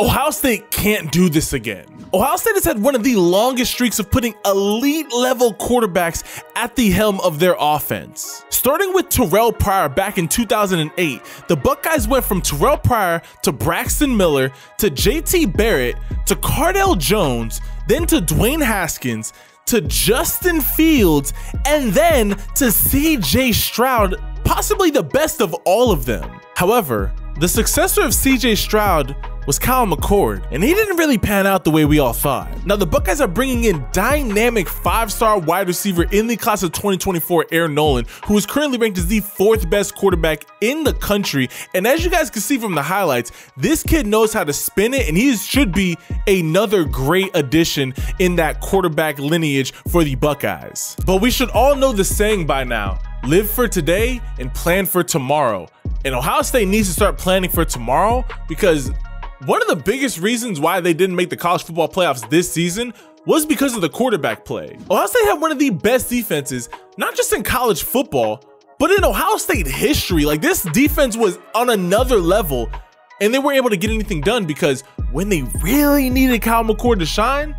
Ohio State can't do this again. Ohio State has had one of the longest streaks of putting elite level quarterbacks at the helm of their offense. Starting with Terrelle Pryor back in 2008, the Buckeyes went from Terrelle Pryor to Braxton Miller to JT Barrett to Cardale Jones, then to Dwayne Haskins, to Justin Fields, and then to CJ Stroud, possibly the best of all of them. However, the successor of CJ Stroud was Kyle McCord, and he didn't really pan out the way we all thought. Now, the Buckeyes are bringing in dynamic five-star wide receiver in the class of 2024, Air Noland, who is currently ranked as the fourth best quarterback in the country. And as you guys can see from the highlights, this kid knows how to spin it, and he should be another great addition in that quarterback lineage for the Buckeyes. But we should all know the saying by now, live for today and plan for tomorrow. And Ohio State needs to start planning for tomorrow because one of the biggest reasons why they didn't make the college football playoffs this season was because of the quarterback play. Ohio State had one of the best defenses, not just in college football, but in Ohio State history. Like this defense was on another level and they weren't able to get anything done because when they really needed Kyle McCord to shine,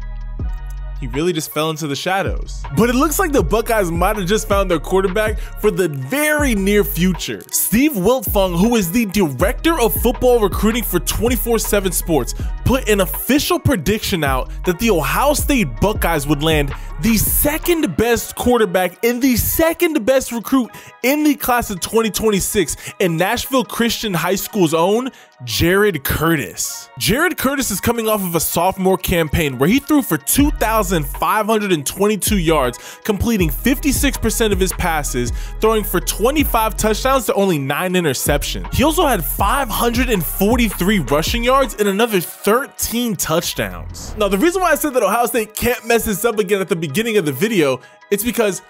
he really just fell into the shadows. But it looks like the Buckeyes might have just found their quarterback for the very near future. Steve Wiltfong, who is the director of football recruiting for 24-7 Sports, put an official prediction out that the Ohio State Buckeyes would land the second best quarterback and the second best recruit in the class of 2026 in Nashville Christian High School's own Jared Curtis. Jared Curtis is coming off of a sophomore campaign where he threw for 2,522 yards, completing 56% of his passes, throwing for 25 touchdowns to only 9 interceptions. He also had 543 rushing yards and another 13 touchdowns. Now, the reason why I said that Ohio State can't mess this up again at the beginning of the video, it's because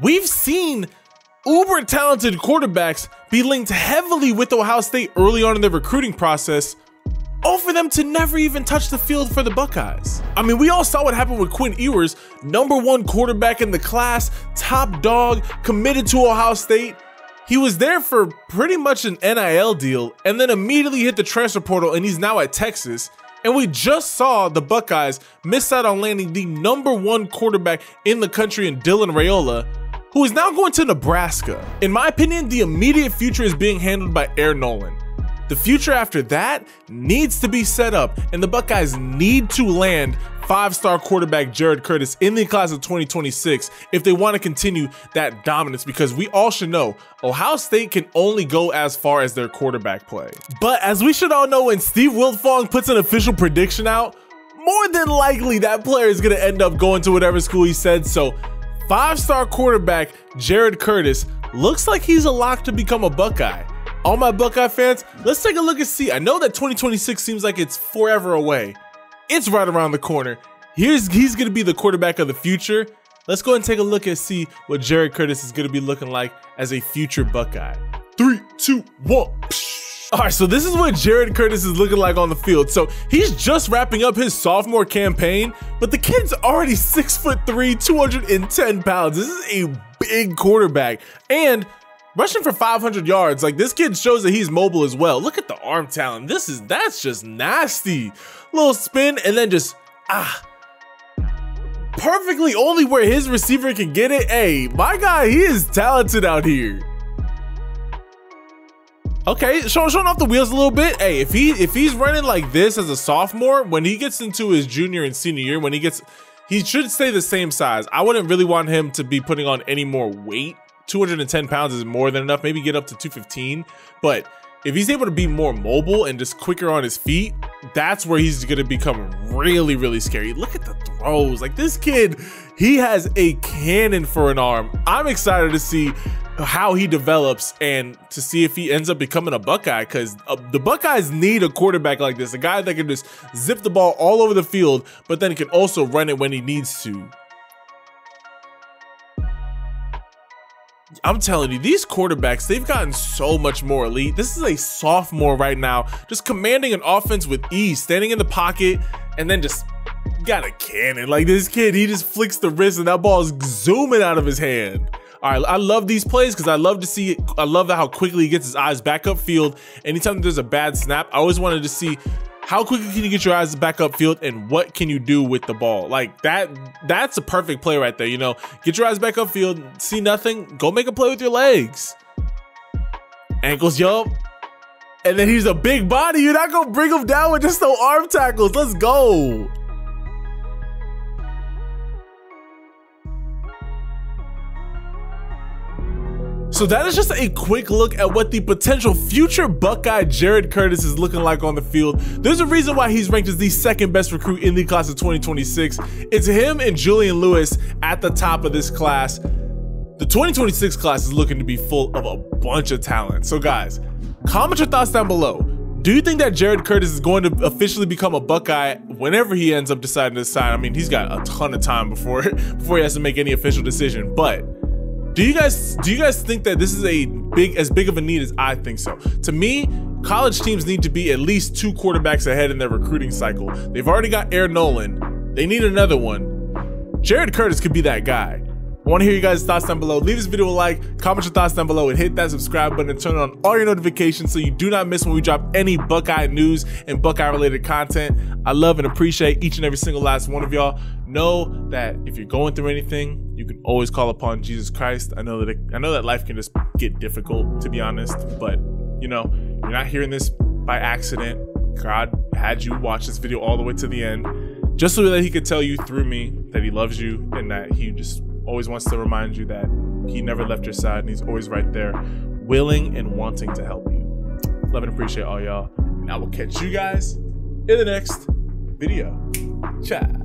we've seen uber talented quarterbacks be linked heavily with Ohio State early on in their recruiting process, all for them to never even touch the field for the Buckeyes. I mean, we all saw what happened with Quinn Ewers, number one quarterback in the class, top dog, committed to Ohio State. He was there for pretty much an NIL deal and then immediately hit the transfer portal and he's now at Texas. And we just saw the Buckeyes miss out on landing the number one quarterback in the country in Dylan Raiola, who is now going to Nebraska. In my opinion, the immediate future is being handled by Air Noland. The future after that needs to be set up, and the Buckeyes need to land five-star quarterback Jared Curtis in the class of 2026 if they want to continue that dominance because we all should know Ohio State can only go as far as their quarterback play. But as we should all know when Steve Wiltfong puts an official prediction out, more than likely that player is going to end up going to whatever school he said. So five-star quarterback Jared Curtis looks like he's a lock to become a Buckeye. All my Buckeye fans, let's take a look and see. I know that 2026 seems like it's forever away. It's right around the corner. Here's he's gonna be the quarterback of the future. Let's go and take a look and see what Jared Curtis is gonna be looking like as a future Buckeye. Three, two, one. All right, so this is what Jared Curtis is looking like on the field. So he's just wrapping up his sophomore campaign, but the kid's already six foot three, 210 pounds. This is a big quarterback. And rushing for 500 yards, like this kid shows that he's mobile as well. Look at the arm talent. This is, that's just nasty. Little spin and then just, ah, perfectly only where his receiver can get it. Hey, my guy, he is talented out here. Okay, showing, showing off the wheels a little bit. Hey, if he if he's running like this as a sophomore, when he gets into his junior and senior year, when he gets, he should stay the same size. I wouldn't really want him to be putting on any more weight. 210 pounds is more than enough. Maybe get up to 215. But if he's able to be more mobile and just quicker on his feet, that's where he's going to become really, really scary. Look at the throws. Like this kid, he has a cannon for an arm. I'm excited to see how he develops and to see if he ends up becoming a Buckeye because uh, the Buckeyes need a quarterback like this, a guy that can just zip the ball all over the field, but then can also run it when he needs to. I'm telling you, these quarterbacks, they've gotten so much more elite. This is a sophomore right now, just commanding an offense with ease, standing in the pocket, and then just got a cannon. Like this kid, he just flicks the wrist and that ball is zooming out of his hand. All right, I love these plays because I love to see, I love how quickly he gets his eyes back up field. Anytime there's a bad snap, I always wanted to see how quickly can you get your eyes back upfield and what can you do with the ball? Like that, that's a perfect play right there. You know, get your eyes back upfield, see nothing, go make a play with your legs. Ankles, yup. And then he's a big body. You're not gonna bring him down with just no arm tackles. Let's go. So that is just a quick look at what the potential future Buckeye Jared Curtis is looking like on the field. There's a reason why he's ranked as the second best recruit in the class of 2026. It's him and Julian Lewis at the top of this class. The 2026 class is looking to be full of a bunch of talent. So guys, comment your thoughts down below. Do you think that Jared Curtis is going to officially become a Buckeye whenever he ends up deciding to sign? I mean, he's got a ton of time before before he has to make any official decision, but do you guys do you guys think that this is a big as big of a need as I think so? To me, college teams need to be at least two quarterbacks ahead in their recruiting cycle. They've already got Air Noland. They need another one. Jared Curtis could be that guy. I want to hear you guys' thoughts down below. Leave this video a like, comment your thoughts down below, and hit that subscribe button and turn on all your notifications so you do not miss when we drop any Buckeye news and Buckeye related content. I love and appreciate each and every single last one of y'all. Know that if you're going through anything, you can always call upon Jesus Christ. I know that it, I know that life can just get difficult, to be honest, but you know, you're not hearing this by accident. God had you watch this video all the way to the end just so that he could tell you through me that he loves you and that he just always wants to remind you that he never left your side and he's always right there, willing and wanting to help you. Love and appreciate all y'all. And I will catch you guys in the next video. Ciao.